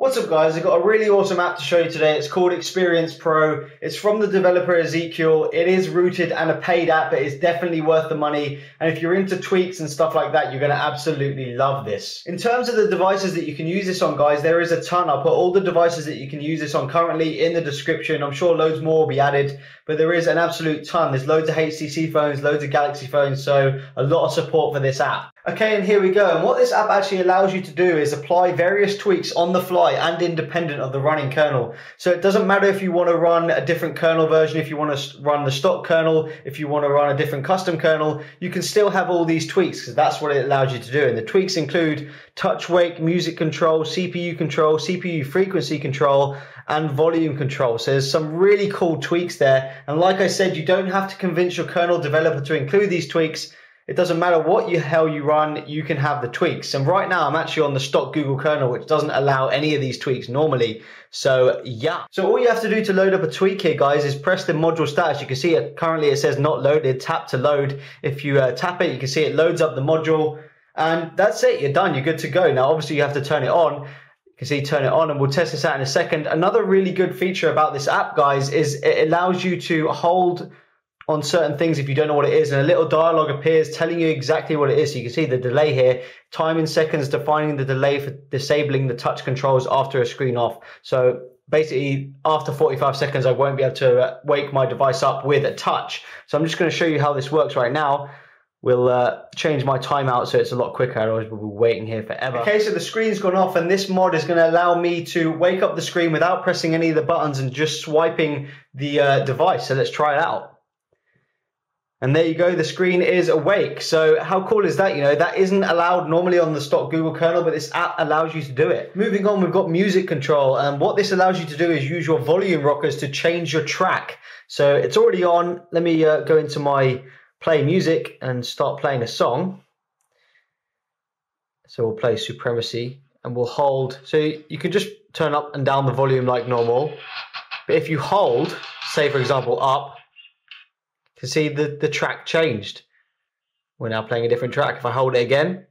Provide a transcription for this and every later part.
What's up guys, I've got a really awesome app to show you today. It's called Experience Pro. It's from the developer Ezekeel. It is rooted and a paid app, but it's definitely worth the money. And if you're into tweaks and stuff like that, you're gonna absolutely love this. In terms of the devices that you can use this on guys, there is a ton. I'll put all the devices that you can use this on currently in the description. I'm sure loads more will be added, but there is an absolute ton. There's loads of HTC phones, loads of Galaxy phones, so a lot of support for this app. Okay, and here we go. And what this app actually allows you to do is apply various tweaks on the fly and independent of the running kernel. So it doesn't matter if you want to run a different kernel version, if you want to run the stock kernel, if you want to run a different custom kernel, you can still have all these tweaks because that's what it allows you to do. And the tweaks include touch wake, music control, CPU control, CPU frequency control, and volume control. So there's some really cool tweaks there. And like I said, you don't have to convince your kernel developer to include these tweaks it doesn't matter what you hell you run, you can have the tweaks. And right now I'm actually on the stock Google kernel, which doesn't allow any of these tweaks normally. So yeah. So all you have to do to load up a tweak here, guys, is press the module status. You can see it currently it says not loaded, tap to load. If you uh, tap it, you can see it loads up the module and that's it. You're done. You're good to go. Now, obviously you have to turn it on. You can see turn it on and we'll test this out in a second. Another really good feature about this app, guys, is it allows you to hold on certain things if you don't know what it is, and a little dialogue appears telling you exactly what it is. So you can see the delay here, time in seconds defining the delay for disabling the touch controls after a screen off. So basically, after 45 seconds, I won't be able to uh, wake my device up with a touch. So I'm just going to show you how this works right now. We'll uh, change my timeout so it's a lot quicker, otherwise we'll be waiting here forever. Okay, so the screen's gone off and this mod is gonna allow me to wake up the screen without pressing any of the buttons and just swiping the uh, device. So let's try it out. And there you go, the screen is awake. So how cool is that? You know, that isn't allowed normally on the stock Google kernel, but this app allows you to do it. Moving on, we've got music control. And what this allows you to do is use your volume rockers to change your track. So it's already on. Let me uh, go into my play music and start playing a song. So we'll play Supremacy and we'll hold. So you can just turn up and down the volume like normal. But if you hold, say for example, up, can see the, the track changed. We're now playing a different track. If I hold it again,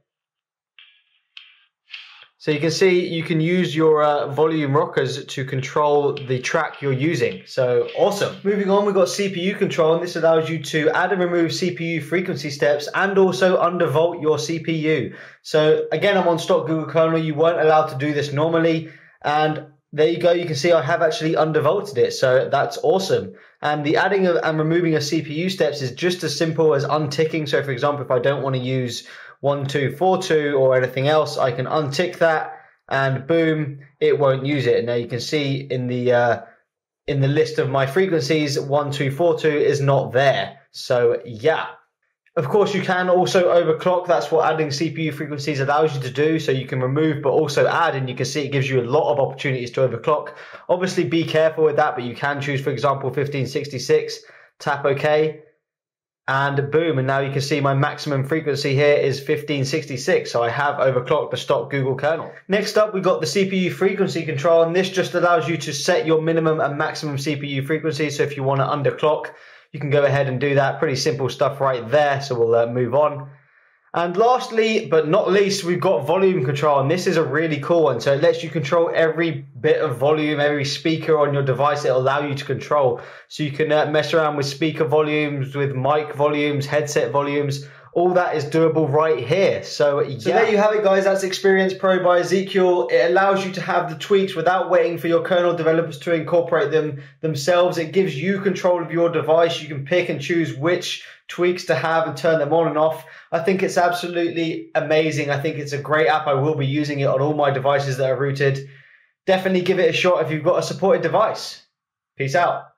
so you can see you can use your uh, volume rockers to control the track you're using. So awesome. Moving on, we've got CPU control, and this allows you to add and remove CPU frequency steps and also undervolt your CPU. So again, I'm on stock Google kernel. You weren't allowed to do this normally. And there you go. You can see I have actually undervolted it. So that's awesome. And the adding of, and removing of CPU steps is just as simple as unticking. So for example, if I don't want to use 1242 or anything else, I can untick that and boom, it won't use it. And now you can see in the, uh, in the list of my frequencies, 1242 is not there. So yeah, of course, you can also overclock. That's what adding CPU frequencies allows you to do. So you can remove, but also add, and you can see it gives you a lot of opportunities to overclock. Obviously, be careful with that, but you can choose, for example, 1566, tap OK, and boom. And now you can see my maximum frequency here is 1566. So I have overclocked the stock Google kernel. Next up, we've got the CPU frequency control, and this just allows you to set your minimum and maximum CPU frequency. So if you want to underclock, you can go ahead and do that. Pretty simple stuff right there. So we'll uh, move on. And lastly, but not least, we've got volume control, and this is a really cool one. So it lets you control every bit of volume, every speaker on your device. It'll allow you to control. So you can uh, mess around with speaker volumes, with mic volumes, headset volumes, all that is doable right here. So, yeah. So there you have it, guys. That's Experience Pro by Ezekeel. It allows you to have the tweaks without waiting for your kernel developers to incorporate them themselves. It gives you control of your device. You can pick and choose which tweaks to have and turn them on and off. I think it's absolutely amazing. I think it's a great app. I will be using it on all my devices that are rooted. Definitely give it a shot if you've got a supported device. Peace out.